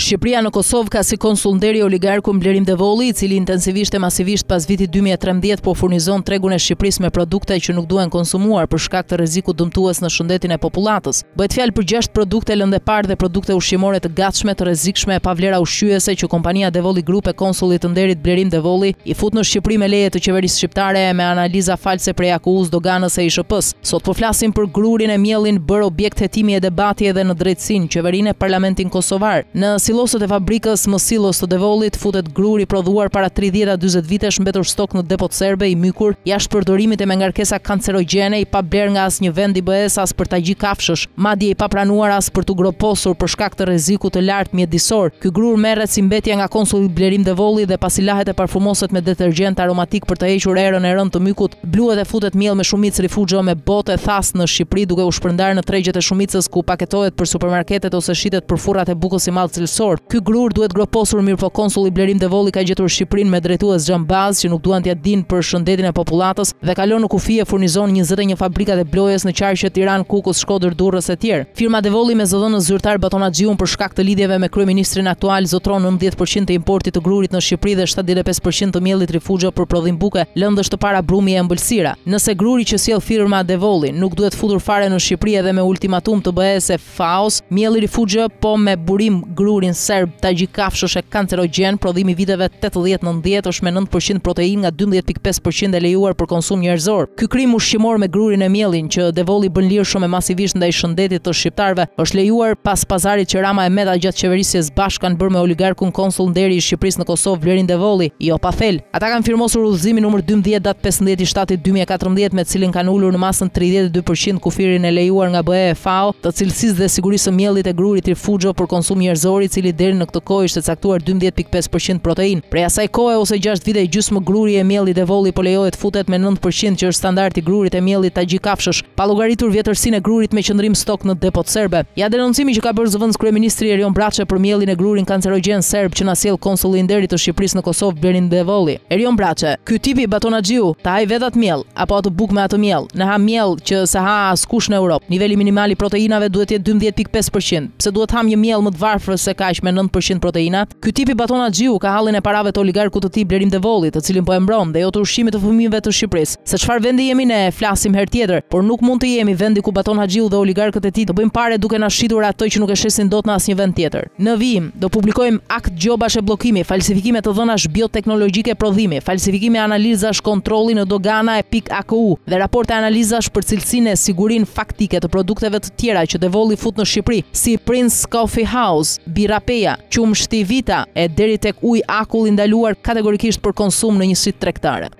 Shqipëria në Kosovë ka si konsul nderi oligarkun Blerim Devolli, i cili intensivisht e masivisht pas vitit 2013 po furnizon tregun e Shqipërisë me produkte që nuk duhen konsumuar për shkak të rrezikut dëmtues në shëndetin e popullatës. Bëhet fjalë për gjashtë produkte lëndë e parë dhe produkte ushqimore të gatshme të rrezikshme e pa vlera ushqyese që kompania Devolli Group e konsullit të nderit Blerim Devolli i fut në Shqipëri me leje të qeverisë shqiptare e me analiza false prej AKU-së doganës e ISHP-së. Sot po flasim për grurin e miellin bërë objekt hetimi e debati edhe në drejtësinë, qeverinë e parlamentin kosovar. Në silosët e fabrikës M-Sillos të Devollit futet gruri prodhuar para tridhjetë a dyzet vitesh mbetur stok në depot serbe i mykur jashtë përdorimit e me ngarkesa kancerogjene i pa blerë nga asnjë vend i BE-së për tagji kafshësh, madje i papranuar as për t'u groposur për shkak të rrezikut të lartë mjedisor. Ky grurë merret si mbetje nga konsuli Blerim Devolli dhe pasi lahet e parfumoset me detergjent aromatik për të hequr erën e rëndë të mykut, bluhet e futet miell me shumicë rifuxho me botë e thasë në Shqipëri duke u shpërndarë në tregjet e shumicës ku paketohet për supermarketet ose shitet për furrat e bukës si mall cilësor. Ky grurë duhet groposur mirëpo konsuli Blerim Devolli ka gjetur Shqipërinë me drejtues xhambazë që nuk duan t'ia dinë për shëndetin e popullatës, dhe kalon në kufi e furnizon njëzet e një fabrikat e blojës në qarqet Tiranë, Kukës, Shkodër, Durrës etj. Firma Devolli me zëdhënës zyrtar Baton Haxhiun për shkak të lidhjeve me kryeministrin aktual zotëron nëntëdhjetë për qind të importit të grurit në Shqipëri dhe shtatëdhjetë e pesë për qind të miellit rifuxho për prodhim buke, lëndësh të para brumi e ëmbëlsira. Nëse gruri që sjell firma Devolli nuk duhet futur fare në Shqipëri edhe me ultimatum të BE-së e FAO-s, mielli rifuxho, po me burim grurin serb tagji kafshësh e kancerogjen, prodhim i viteve tetëdhjetë nëntëdhjetë është me nëntë përqind proteinë nga dymbëdhjetë pikë pesë përqind e lejuar për konsum njerëzor. Ky krim ushqimor me grurin e miellin, që Devolli bën lirshëm e masivisht ndaj shëndetit të shqiptarëve, është lejuar pas pazarit që Rama e Meta gjatë qeverisjes bashkë kanë bërë me oligarkun konsull nderi i Shqipërisë në Kosovë Blerim Devolli, jo pa thelë. Ata kanë firmosur udhëzimin numër dymbëdhjetë datë pesëmbëdhjetë i shtati dy mijë e katërmbëdhjetë me të cilin kanë ulur në masën tridhjetë e dy për qind kufirin e lejuar nga BE e FAO të cilësisë dhe sigurisë së miellit e grurit rifuxho për konsum njerëzor i cili deri në këtë kohë ishte caktuar dymbëdhjetë pikë pesë për qind proteinë prej asaj kohe ose gjashtë vite e gjysmë gruri e mielli Devolli po lejohet futet me nëntë për qind që është standard i grurit e miellit tagji kafshësh Pa llogaritur vjetërsinë e grurit me qëndrim stok në depot serbe. Ja denoncimi që ka bërë zëvendëskryeministri Erion Braçe për miellin e grurin kancerogjen serb që na sjell konsulli i nderit të Shqipërisë në Kosovë Blerim Devolli. Erion Braçe, ky tipi Baton Haxhiu, ta hajë vetë atë miell, apo atë bukë me atë miell, ne hamë miell që s'e ha askush në Europë. Niveli minimal i proteinave duhet të jetë dymbëdhjetë pikë pesë përqind. Pse duhet të hamë ne miell më të varfër se kaq me nëntë përqind proteina? Ky tipi Baton Haxhiu ka hallin e parave të oligarkut të tij Blerim Devolli, të cilin po e mbron dhe jo të ushqimit të fëmijëve të Shqipërisë. Se çfarë vendi jemi ne flasim herë tjetër, por nuk mund të jemi vendi ku Baton Haxhiu dhe oligarkët e tij të bëjnë pare duke na shitur atë që nuk e shesin dot në asnjë vend tjetër. Në vijim, do publikojmë akt gjobash e bllokimi, falsifikime të dhënash bioteknologjike prodhimi, falsifikime analizash kontrolli në dogana e pikë AKU dhe raporte analizash për cilësinë e sigurinë faktike të produkteve të Tjera që Devolli fut në Shqipëri, si Prince Coffee House, Birra Peja, Qumështi Vita e deri tek ujë akull i ndaluar kategorikisht për konsum në njësitë tregtare.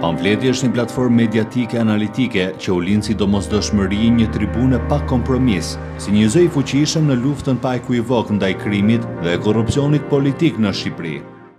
Pamfleti është një platformë mediatike analitike që u lind si domosdoshmëri një tribune pa kompromis, si një zë i fuqishëm në luftën pa ekuivok ndaj krimit dhe korrupsionit politik në Shqipëri.